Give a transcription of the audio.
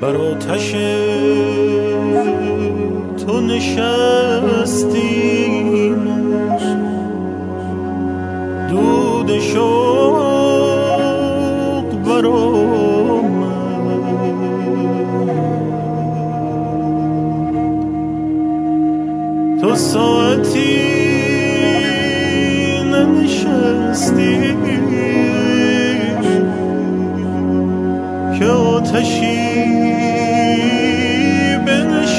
بر آتش تو نشستیم دود شوق برآمد. تو ساعتی ننشستی. که آتشی بنشین.